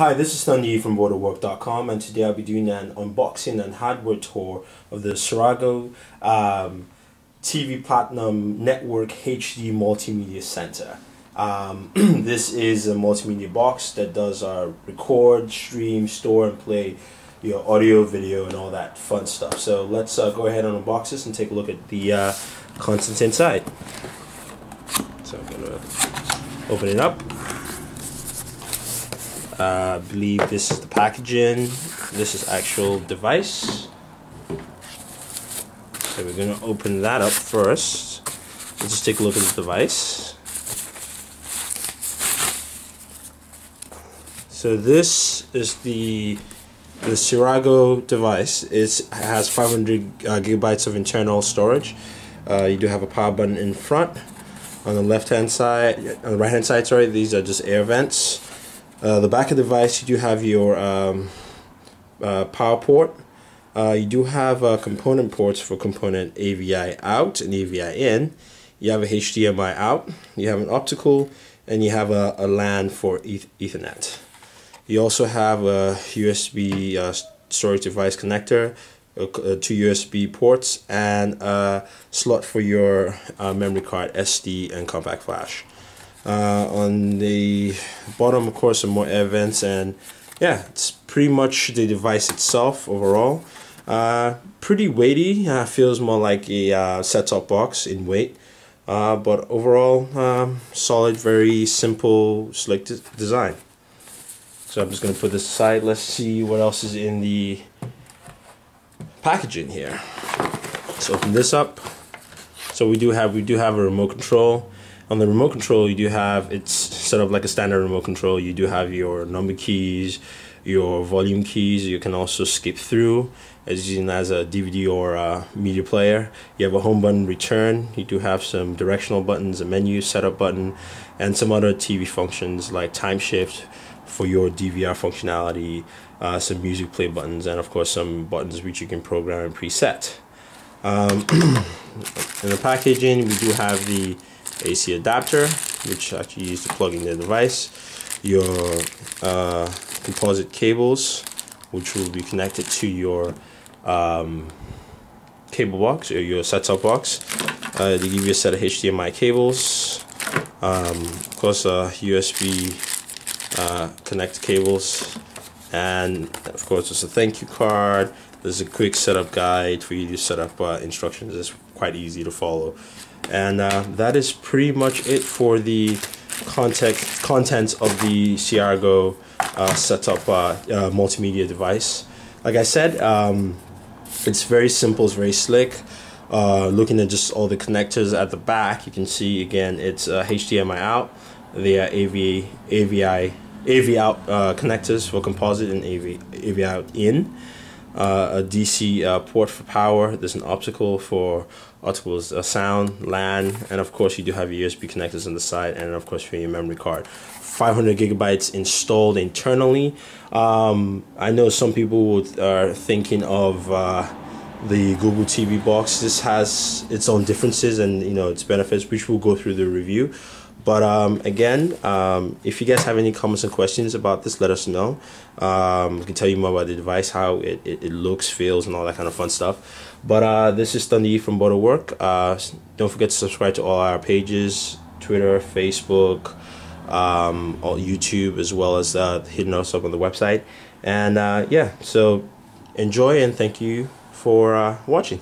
Hi, this is Thandi from Booredatwork.com and today I'll be doing an unboxing and hardware tour of the Cirago um, TV Platinum Network HD Multimedia Center. Um, this is a multimedia box that does uh, record, stream, store, and play your audio, video, and all that fun stuff. So let's uh, go ahead and unbox this and take a look at the uh, contents inside. So I'm going to open it up. I believe this is the packaging. This is actual device. So we're going to open that up first. Let's just take a look at the device. So this is the the Cirago device. It has 500 uh, gigabytes of internal storage. Uh, you do have a power button in front. On the left hand side, on the right hand side, sorry, these are just air vents. Uh, the back of the device, you do have your um, uh, power port. Uh, you do have uh, component ports for component AVI out and AVI in. You have a HDMI out. You have an optical, and you have a, a LAN for Ethernet. You also have a USB uh, storage device connector, uh, two USB ports, and a slot for your memory card, SD, and compact flash. Uh, on the bottom, of course, some more air vents, and yeah, it's pretty much the device itself overall. Uh, pretty weighty, uh, feels more like a uh, set-top box in weight. Uh, but overall, um, solid, very simple, slick design. So I'm just going to put this aside. Let's see what else is in the packaging here. Let's open this up. So we do have we do have a remote control on the remote control you do have it's set up like a standard remote control. You do have your number keys your volume keys you can also skip through as using as a DVD or a media player. You have a home button return. You do have some directional buttons a menu setup button and some other TV functions like time shift for your DVR functionality uh, some music play buttons and of course some buttons which you can program and preset. Um, in the packaging we do have the AC adapter, which actually use to plug in the device, your uh, composite cables, which will be connected to your um, cable box or your set-top box. Uh, they give you a set of HDMI cables, um, of course, uh, USB uh, connect cables, and of course, there's a thank you card. There's a quick setup guide for you to set up uh, instructions. It's quite easy to follow and uh, that is pretty much it for the context contents of the Cirago uh, setup uh, uh, multimedia device. Like I said, um, it's very simple, it's very slick. Uh, looking at just all the connectors at the back, you can see again it's HDMI uh, out, the AV, AVI, AV out connectors for composite and AV, AV out in uh, a DC uh, port for power. There's an optical for opticals, uh, sound, LAN, and of course you do have USB connectors on the side, and of course for your memory card. 500 gigabytes installed internally. Um, I know some people are thinking of uh, the Google TV box. This has its own differences and you know its benefits, which we'll go through the review. But um, again, um, if you guys have any comments and questions about this, let us know. Um, we can tell you more about the device, how it, it, it, looks, feels, and all that kind of fun stuff. But uh, this is Thandi from Booredatwork. Uh, don't forget to subscribe to all our pages Twitter, Facebook, um, all YouTube, as well as uh, hitting us up on the website. And uh, yeah, so enjoy and thank you for uh, watching.